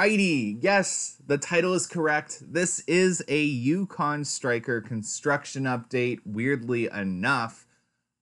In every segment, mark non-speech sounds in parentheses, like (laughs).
Alrighty, yes, the title is correct. This is a Yukon Striker construction update, weirdly enough.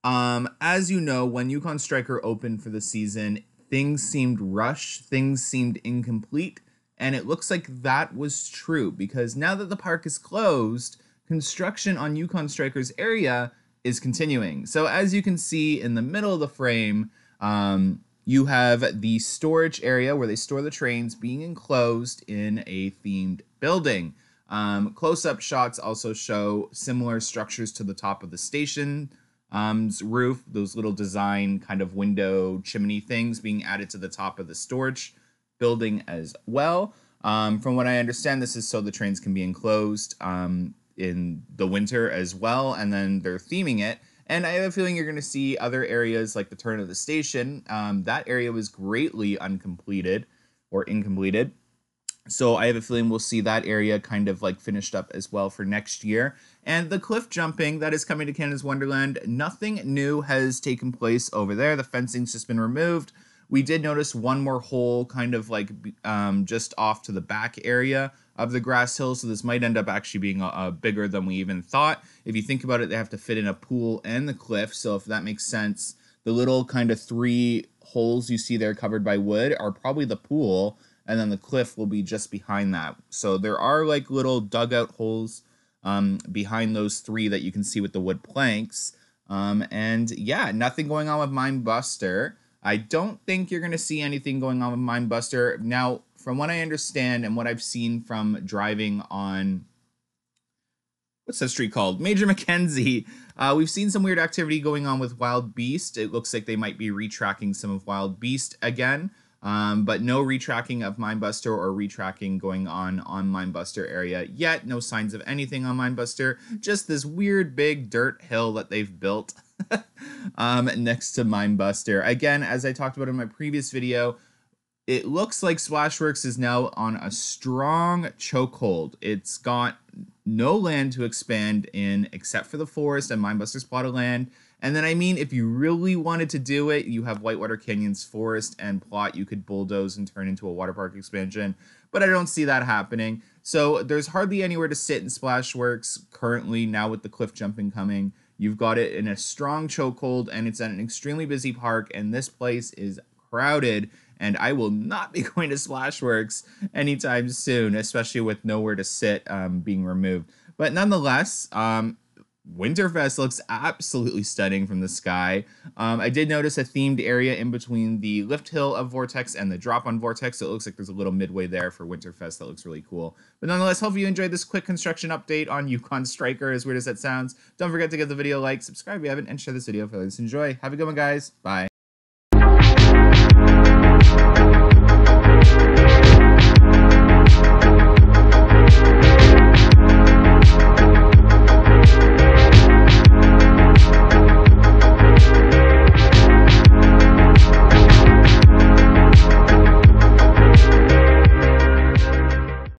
Um, as you know, when Yukon Striker opened for the season, things seemed rushed, things seemed incomplete, and it looks like that was true because now that the park is closed, construction on Yukon Striker's area is continuing. So as you can see in the middle of the frame, um, you have the storage area where they store the trains being enclosed in a themed building. Um, close-up shots also show similar structures to the top of the station um, roof, those little design kind of window chimney things being added to the top of the storage building as well. Um, from what I understand, this is so the trains can be enclosed um, in the winter as well, and then they're theming it and I have a feeling you're going to see other areas like the turn of the station. Um, that area was greatly uncompleted or incompleted. So I have a feeling we'll see that area kind of like finished up as well for next year. And the cliff jumping that is coming to Canada's Wonderland, nothing new has taken place over there. The fencing's just been removed. We did notice one more hole kind of like um, just off to the back area of the grass hill, so this might end up actually being bigger than we even thought. If you think about it, they have to fit in a pool and the cliff, so if that makes sense, the little kind of three holes you see there covered by wood are probably the pool, and then the cliff will be just behind that. So there are like little dugout holes um, behind those three that you can see with the wood planks. Um, and yeah, nothing going on with Mine Buster. I don't think you're going to see anything going on with Mine Buster. Now, from what I understand and what I've seen from driving on what's that street called? Major Mackenzie. Uh, we've seen some weird activity going on with Wild Beast. It looks like they might be retracking some of Wild Beast again, um, but no retracking of Minebuster or retracking going on on Minebuster area yet. No signs of anything on Minebuster. Just this weird big dirt hill that they've built (laughs) um, next to Minebuster. Again, as I talked about in my previous video, it looks like Splashworks is now on a strong chokehold. It's got no land to expand in except for the forest and Minebuster's plot of land. And then, I mean, if you really wanted to do it, you have Whitewater Canyon's forest and plot you could bulldoze and turn into a water park expansion. But I don't see that happening. So there's hardly anywhere to sit in Splashworks currently, now with the cliff jumping coming. You've got it in a strong chokehold, and it's at an extremely busy park, and this place is crowded and I will not be (laughs) going to Splashworks anytime soon, especially with nowhere to sit um, being removed. But nonetheless, um, Winterfest looks absolutely stunning from the sky. Um, I did notice a themed area in between the lift hill of Vortex and the drop on Vortex, so it looks like there's a little midway there for Winterfest that looks really cool. But nonetheless, hope you enjoyed this quick construction update on Yukon Striker, as weird as that sounds. Don't forget to give the video a like, subscribe if you haven't, and share this video if you guys enjoy. Have a good one, guys. Bye.